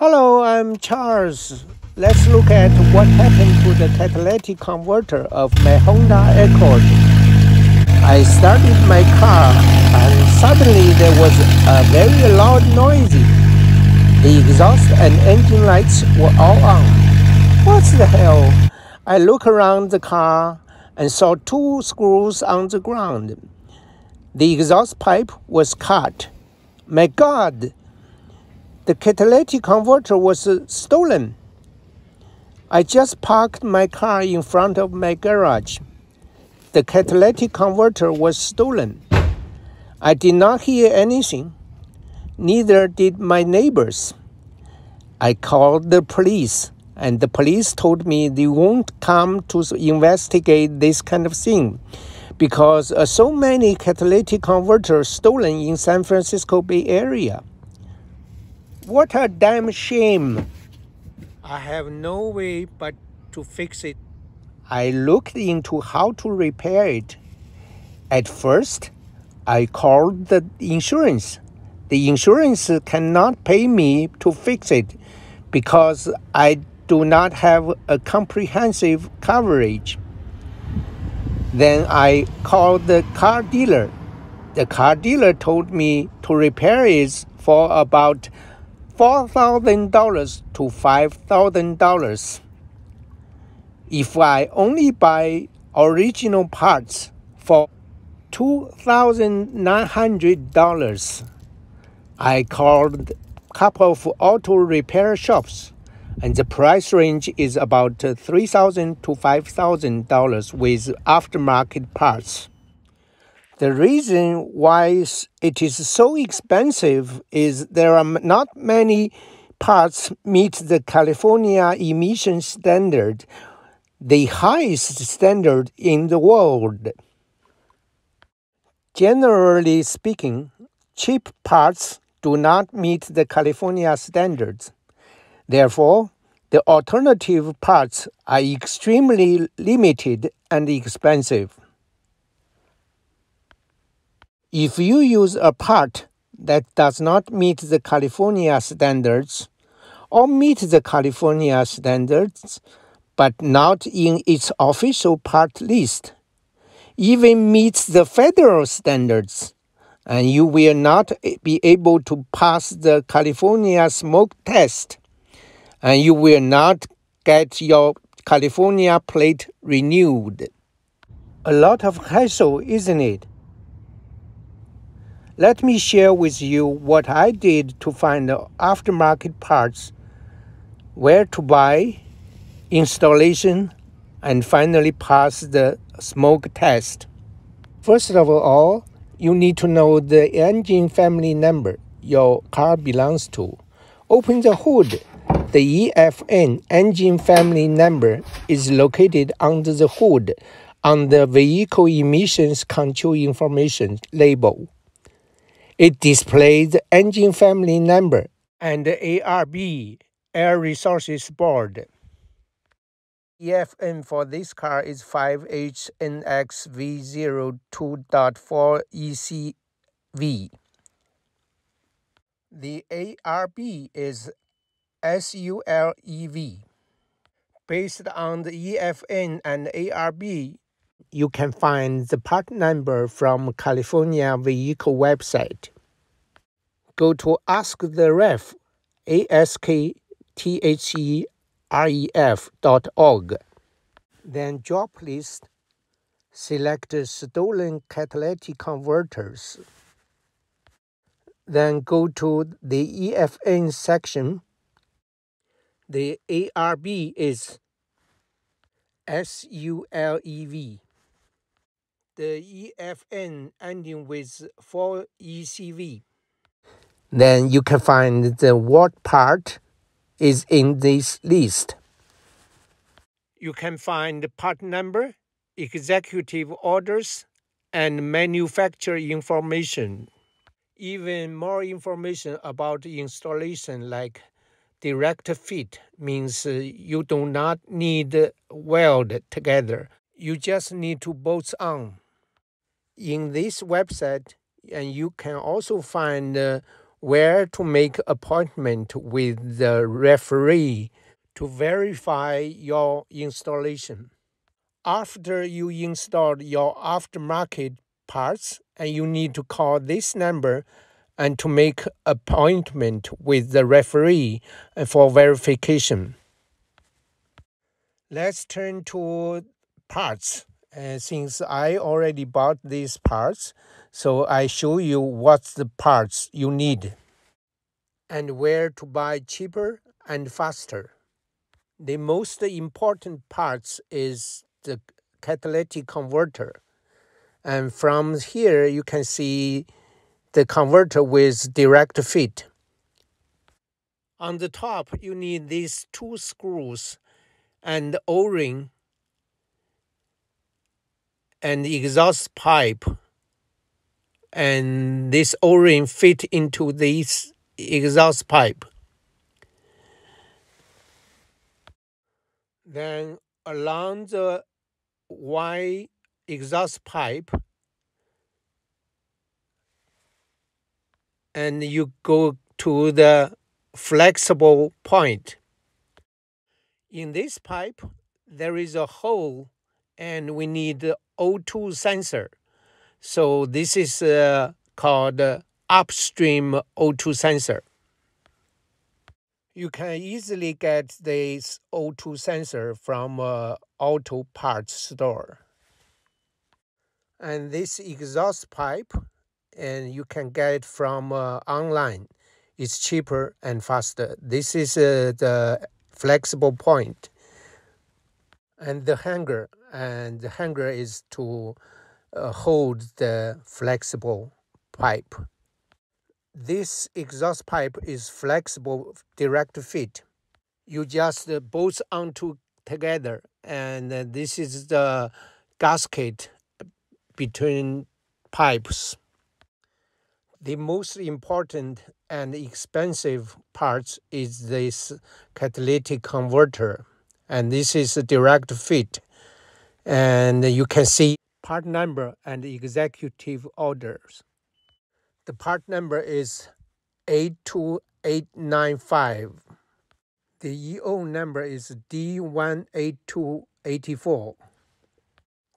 Hello, I'm Charles. Let's look at what happened to the catalytic converter of my Honda Accord. I started my car and suddenly there was a very loud noise. The exhaust and engine lights were all on. What the hell? I looked around the car and saw two screws on the ground. The exhaust pipe was cut. My God! The catalytic converter was stolen. I just parked my car in front of my garage. The catalytic converter was stolen. I did not hear anything. Neither did my neighbors. I called the police, and the police told me they won't come to investigate this kind of thing because uh, so many catalytic converters stolen in San Francisco Bay Area. What a damn shame. I have no way but to fix it. I looked into how to repair it. At first, I called the insurance. The insurance cannot pay me to fix it because I do not have a comprehensive coverage. Then I called the car dealer. The car dealer told me to repair it for about $4,000 to $5,000. If I only buy original parts for $2,900, I called a couple of auto repair shops and the price range is about 3,000 to $5,000 with aftermarket parts. The reason why it is so expensive is there are not many parts meet the California emission standard, the highest standard in the world. Generally speaking, cheap parts do not meet the California standards. Therefore, the alternative parts are extremely limited and expensive. If you use a part that does not meet the California standards, or meet the California standards, but not in its official part list, even meets the federal standards, and you will not be able to pass the California smoke test, and you will not get your California plate renewed. A lot of hassle, isn't it? Let me share with you what I did to find the aftermarket parts, where to buy, installation, and finally pass the smoke test. First of all, you need to know the engine family number your car belongs to. Open the hood. The EFN engine family number is located under the hood on the vehicle emissions control information label. It displays engine family number and ARB, Air Resources Board. EFN for this car is 5HNXV02.4ECV. The ARB is SULEV. Based on the EFN and ARB, you can find the part number from California Vehicle website. Go to Ask the Ref, A-S-K-T-H-E-R-E-F dot org. Then job list, select stolen catalytic converters. Then go to the EFN section. The ARB is SULEV the EFN ending with 4ECV. Then you can find the what part is in this list. You can find the part number, executive orders, and manufacturer information. Even more information about installation like direct fit means uh, you do not need weld together. You just need to bolt on in this website and you can also find uh, where to make appointment with the referee to verify your installation. After you install your aftermarket parts, and you need to call this number and to make appointment with the referee for verification. Let's turn to parts. Uh, since I already bought these parts, so I show you what's the parts you need and where to buy cheaper and faster. The most important parts is the catalytic converter. And from here you can see the converter with direct fit. On the top you need these two screws and O-ring and exhaust pipe and this o-ring fit into this exhaust pipe. Then along the y exhaust pipe and you go to the flexible point. In this pipe there is a hole and we need O2 sensor. So this is uh, called uh, upstream O2 sensor. You can easily get this O2 sensor from a auto parts store. And this exhaust pipe, and you can get it from uh, online. It's cheaper and faster. This is uh, the flexible point and the hanger and the hanger is to uh, hold the flexible pipe. This exhaust pipe is flexible direct fit. You just uh, bolt onto together and uh, this is the gasket between pipes. The most important and expensive part is this catalytic converter and this is a direct fit. And you can see part number and executive orders. The part number is 82895. The EO number is D18284.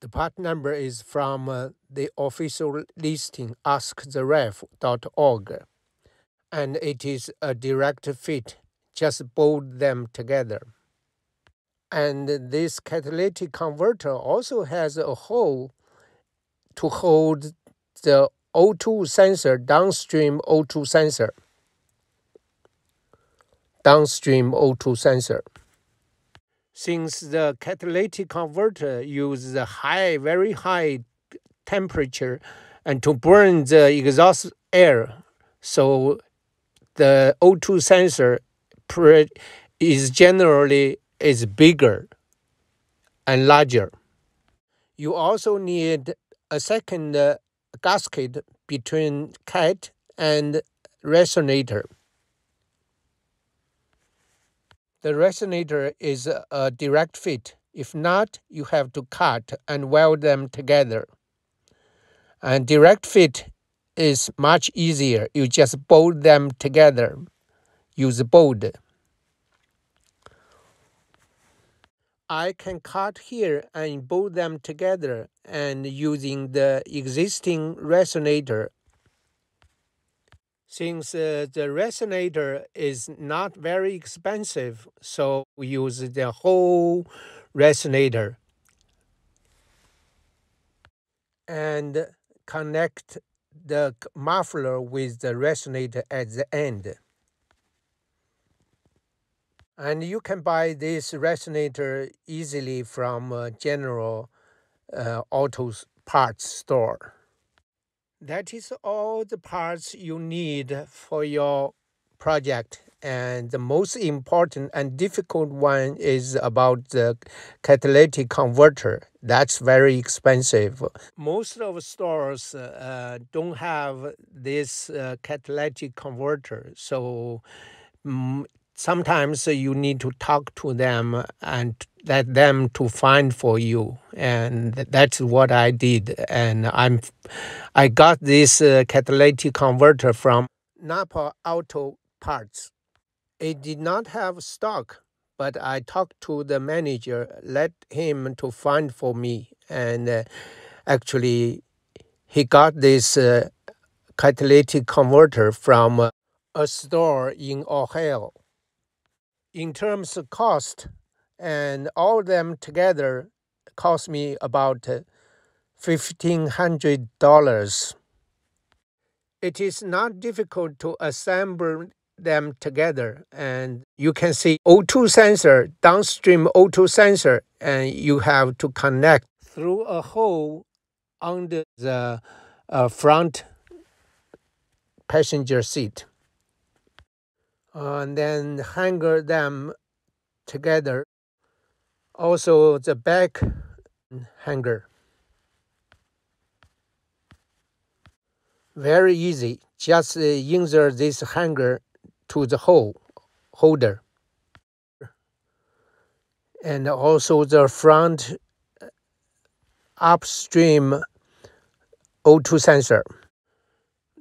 The part number is from uh, the official listing asktheref.org and it is a direct fit. Just bolt them together. And this catalytic converter also has a hole to hold the O2 sensor, downstream O2 sensor. Downstream O2 sensor. Since the catalytic converter uses a high, very high temperature and to burn the exhaust air, so the O2 sensor is generally is bigger and larger. You also need a second uh, gasket between cat and resonator. The resonator is a direct fit. If not, you have to cut and weld them together. And direct fit is much easier. You just bolt them together. Use bolt. I can cut here and bolt them together and using the existing resonator. Since uh, the resonator is not very expensive, so we use the whole resonator and connect the muffler with the resonator at the end. And you can buy this resonator easily from a general uh, auto parts store. That is all the parts you need for your project. And the most important and difficult one is about the catalytic converter. That's very expensive. Most of stores uh, don't have this uh, catalytic converter. So mm, sometimes you need to talk to them and let them to find for you and that's what i did and i'm i got this uh, catalytic converter from Napa Auto Parts. It did not have stock, but I talked to the manager, let him to find for me, and uh, actually, he got this uh, catalytic converter from a store in Ohio. In terms of cost, and all of them together cost me about uh, $1,500. It is not difficult to assemble them together and you can see O2 sensor, downstream O2 sensor, and you have to connect through a hole under the uh, front passenger seat. And then hanger them together. Also the back hanger. Very easy. Just uh, insert this hanger to the hole holder. And also the front upstream O2 sensor.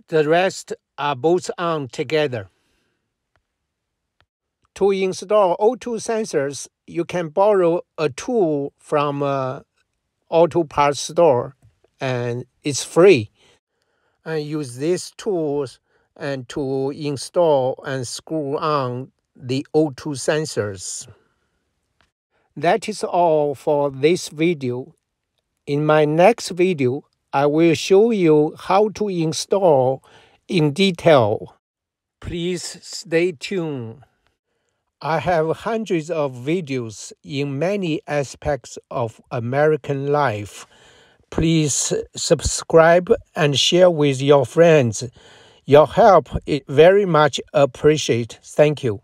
The rest are both on together. To install O2 sensors, you can borrow a tool from uh, a auto parts store and it's free and use these tools and to install and screw on the O2 sensors. That is all for this video. In my next video, I will show you how to install in detail. Please stay tuned. I have hundreds of videos in many aspects of American life Please subscribe and share with your friends. Your help is very much appreciated. Thank you.